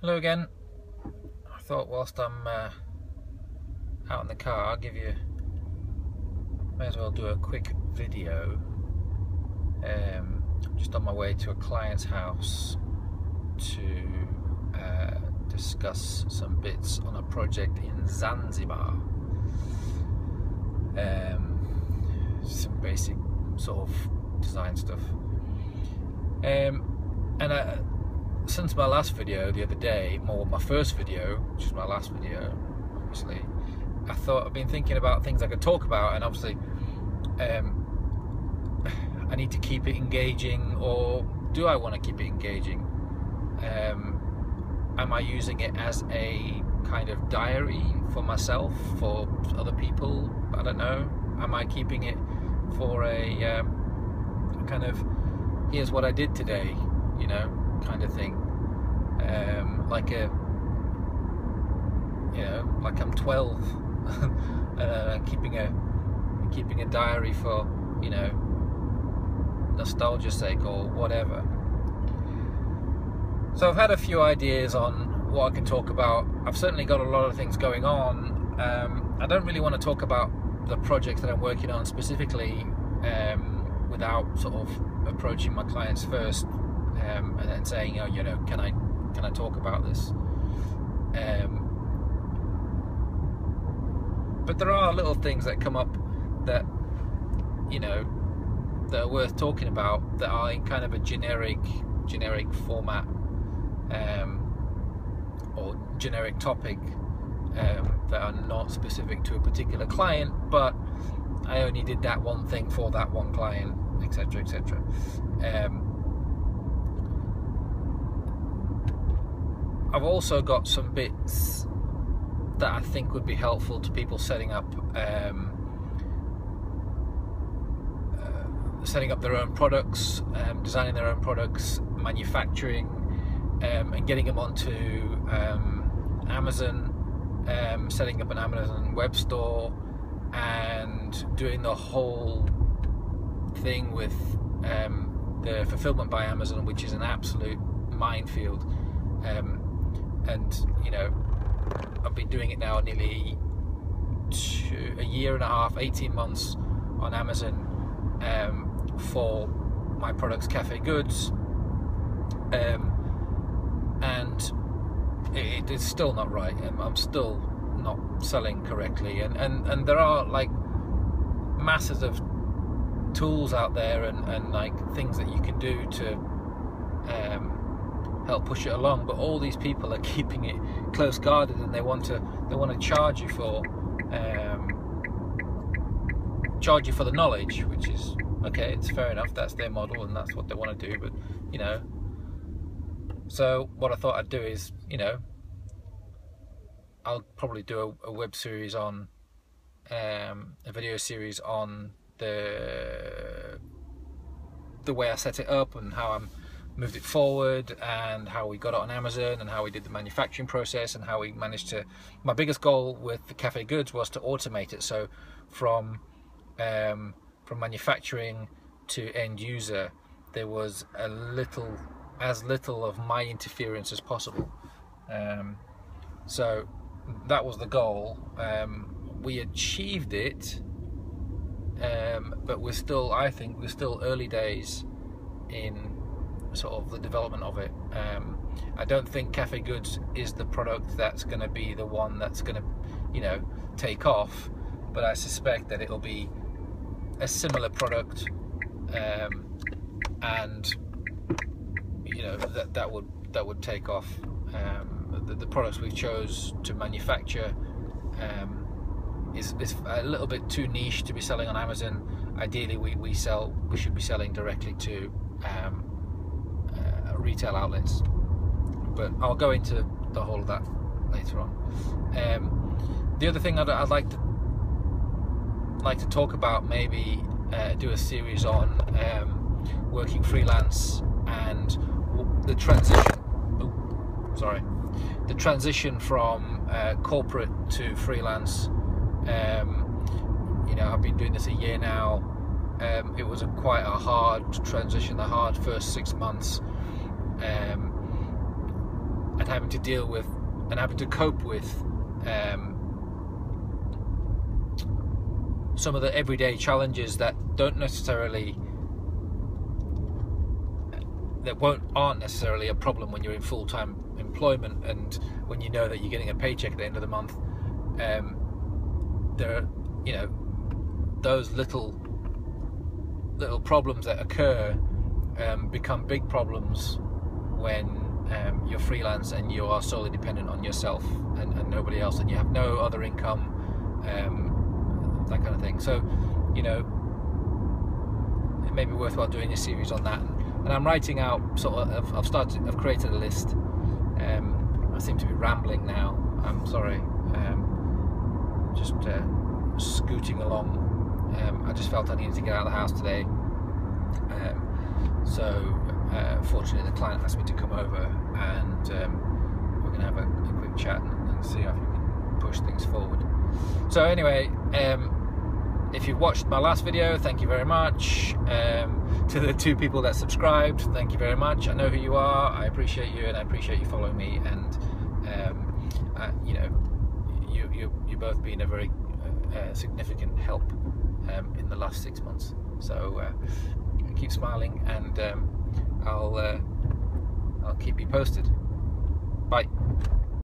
Hello again. I thought whilst I'm uh, out in the car, I'll give you, may as well do a quick video. Um, just on my way to a client's house to uh, discuss some bits on a project in Zanzibar. Um, some basic sort of design stuff. Um, and I, since my last video the other day, more my first video, which is my last video, obviously, I thought I've been thinking about things I could talk about, and obviously, um, I need to keep it engaging, or do I want to keep it engaging? Um, am I using it as a kind of diary for myself, for other people? I don't know. Am I keeping it for a um, kind of here's what I did today, you know, kind of thing? um, like a you know like I'm 12 uh, keeping a keeping a diary for you know nostalgia's sake or whatever. So I've had a few ideas on what I can talk about. I've certainly got a lot of things going on. Um, I don't really want to talk about the projects that I'm working on specifically um, without sort of approaching my clients first um, and then saying, oh, you know, can I can I talk about this? Um, but there are little things that come up that you know that are worth talking about that are in kind of a generic generic format um, or generic topic um, that are not specific to a particular client but I only did that one thing for that one client etc etc um, I've also got some bits that I think would be helpful to people setting up um, uh, setting up their own products, um, designing their own products, manufacturing, um, and getting them onto um, Amazon, um, setting up an Amazon web store, and doing the whole thing with um, the fulfillment by Amazon, which is an absolute minefield. Um, and you know I've been doing it now nearly two, a year and a half 18 months on Amazon um, for my products cafe goods. Um, and it, it is still not right. I'm still not selling correctly. And, and, and there are like masses of tools out there and, and like things that you can do to um, help push it along but all these people are keeping it close guarded and they want to they want to charge you for um, charge you for the knowledge which is okay it's fair enough that's their model and that's what they want to do but you know. So what I thought I'd do is you know I'll probably do a, a web series on um, a video series on the the way I set it up and how I'm moved it forward and how we got it on Amazon and how we did the manufacturing process and how we managed to my biggest goal with the cafe goods was to automate it. So from um, from manufacturing to end user there was a little as little of my interference as possible. Um, so that was the goal. Um, we achieved it um, but we're still I think we're still early days in sort of the development of it. Um, I don't think Cafe Goods is the product that's going to be the one that's going to, you know, take off. But I suspect that it'll be a similar product, um, and you know that that would that would take off. Um, the, the, products we chose to manufacture um, is, is a little bit too niche to be selling on Amazon. Ideally, we, we sell we should be selling directly to um, retail outlets. But I'll go into the whole of that later on. Um, the other thing I'd, I'd, like to like to talk about, maybe uh, do a series on um, working freelance and the transition. Oh, sorry, the transition from uh, corporate to freelance. Um, you know, I've been doing this a year now. Um, it was a quite a hard transition, the hard first six months um, I having to deal with and having to cope with um, some of the everyday challenges that don't necessarily that won't aren't necessarily a problem when you're in full-time employment and when you know that you're getting a paycheck at the end of the month um, there are you know those little little problems that occur um, become big problems when um, you're freelance and you are solely dependent on yourself and, and nobody else and you have no other income um, that kind of thing. So you know it may be worthwhile doing a series on that. And I'm writing out sort of I've started I've created a list. Um, I seem to be rambling now. I'm sorry. Um, just uh, scooting along. Um, I just felt I needed to get out of the house today. Um, so uh, fortunately the client asked me to come over and um, we're going to have a, a, quick chat and, and, see if we can push things forward. So anyway um, if you've watched my last video thank you very much. Um, to the two people that subscribed thank you very much. I know who you are. I appreciate you and I appreciate you following me and um, uh, you know you, you, you both been a very uh, uh, significant help um, in the last six months. So uh, keep smiling and um, I'll uh, I'll keep you posted. Bye